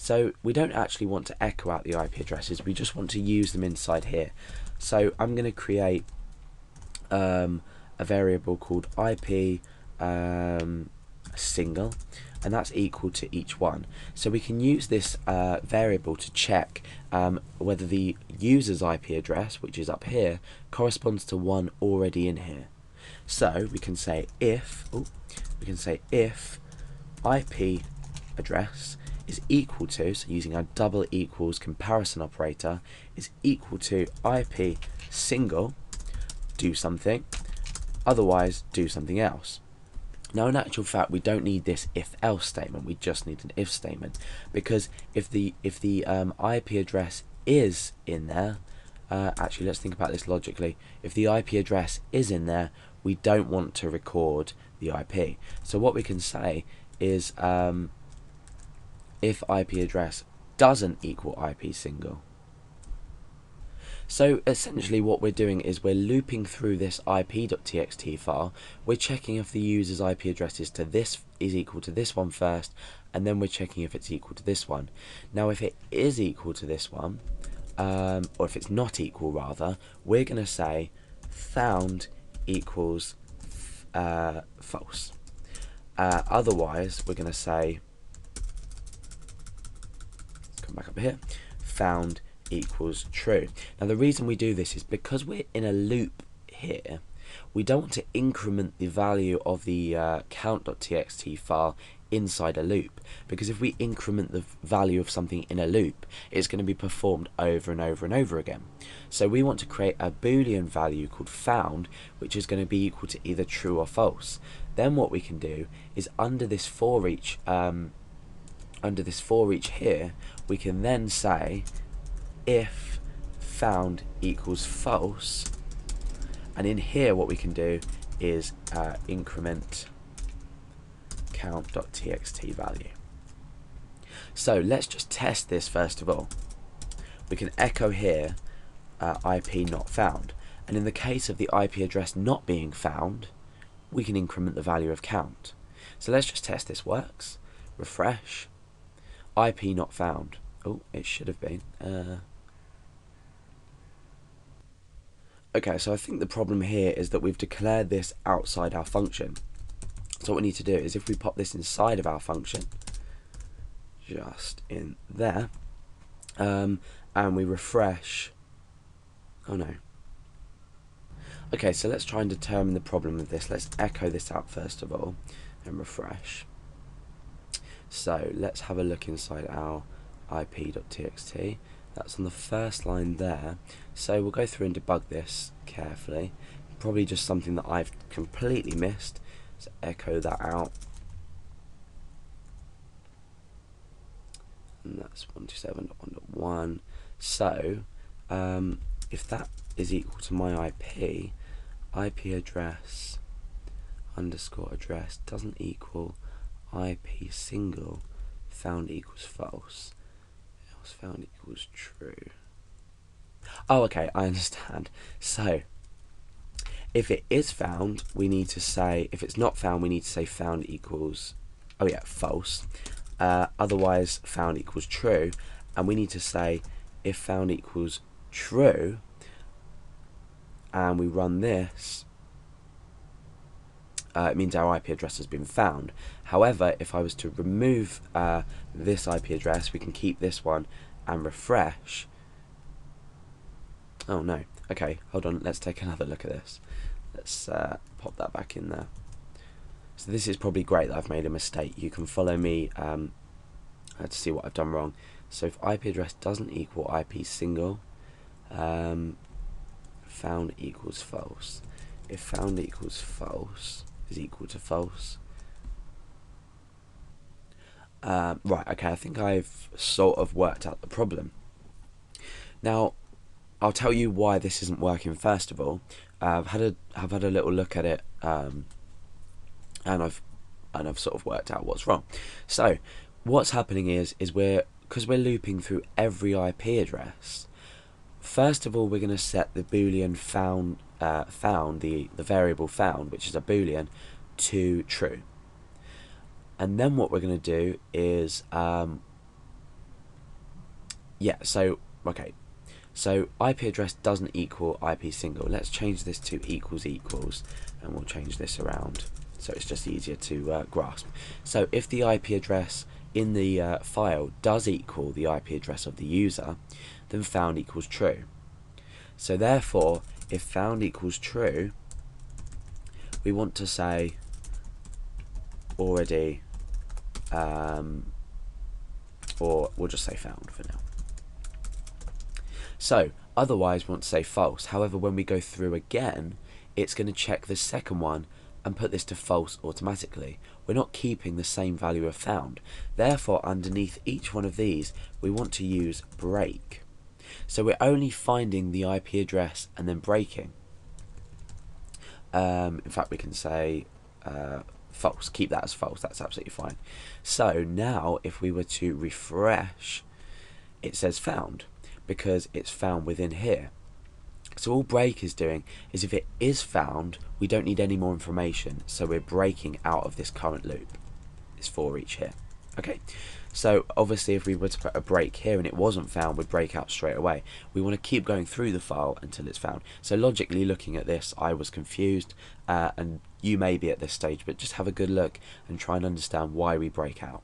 So we don't actually want to echo out the IP addresses, we just want to use them inside here. So I'm going to create um, a variable called IP um, single and that's equal to each one. So we can use this uh, variable to check um, whether the user's IP address, which is up here, corresponds to one already in here. So we can say if, we can say if IP address is equal to, so using our double equals comparison operator, is equal to IP single, do something, otherwise do something else. Now in actual fact we don't need this if else statement, we just need an if statement because if the if the um, IP address is in there, uh, actually let's think about this logically, if the IP address is in there we don't want to record the IP. So what we can say is um, if IP address doesn't equal IP single. So essentially what we're doing is we're looping through this ip.txt file, we're checking if the user's IP address is to this is equal to this one first, and then we're checking if it's equal to this one. Now if it is equal to this one, um, or if it's not equal rather, we're going to say found equals uh, false. Uh, otherwise, we're going to say, back up here, found equals true. Now the reason we do this is because we're in a loop here, we don't want to increment the value of the uh, count.txt file inside a loop because if we increment the value of something in a loop it's going to be performed over and over and over again. So we want to create a boolean value called found which is going to be equal to either true or false. Then what we can do is under this for each um, under this for each here we can then say if found equals false and in here what we can do is uh, increment count.txt value. So let's just test this first of all. We can echo here uh, IP not found and in the case of the IP address not being found we can increment the value of count. So let's just test this works. Refresh. IP not found. Oh, it should have been. Uh, Okay, so I think the problem here is that we've declared this outside our function. So what we need to do is if we pop this inside of our function, just in there, um, and we refresh, oh no. Okay, so let's try and determine the problem with this. Let's echo this out first of all, and refresh. So let's have a look inside our ip.txt that's on the first line there. So we'll go through and debug this carefully. Probably just something that I've completely missed. So echo that out. And that's 127.1.1. So um, if that is equal to my IP, IP address underscore address doesn't equal IP single found equals false Else found equals true. Oh, okay, I understand. So, if it is found, we need to say, if it's not found, we need to say found equals, oh yeah, false. Uh, otherwise, found equals true. And we need to say, if found equals true, and we run this, uh, it means our IP address has been found. However, if I was to remove uh, this IP address, we can keep this one and refresh. Oh no. Okay, hold on. Let's take another look at this. Let's uh, pop that back in there. So this is probably great that I've made a mistake. You can follow me um, uh, to see what I've done wrong. So if IP address doesn't equal IP single, um, found equals false. If found equals false is equal to false, uh, right, okay, I think I've sort of worked out the problem. Now, I'll tell you why this isn't working first of all. Uh, I've had a I've had a little look at it, um, and I've and I've sort of worked out what's wrong. So, what's happening is is we're because we're looping through every IP address. First of all, we're going to set the boolean found uh, found the the variable found, which is a boolean, to true and then what we're going to do is um, yeah, so, okay. So IP address doesn't equal IP single. Let's change this to equals equals, and we'll change this around so it's just easier to uh, grasp. So if the IP address in the uh, file does equal the IP address of the user, then found equals true. So therefore, if found equals true, we want to say already, um, or we'll just say found for now. So otherwise we want to say false. However, when we go through again, it's going to check the second one and put this to false automatically. We're not keeping the same value of found. Therefore, underneath each one of these, we want to use break. So we're only finding the IP address and then breaking. Um, in fact, we can say uh, false. Keep that as false. That's absolutely fine. So now, if we were to refresh, it says found because it's found within here. So all break is doing is if it is found, we don't need any more information. So we're breaking out of this current loop. It's for each here. Okay. So obviously if we were to put a break here and it wasn't found, we'd break out straight away. We want to keep going through the file until it's found. So logically looking at this, I was confused uh, and you may be at this stage, but just have a good look and try and understand why we break out.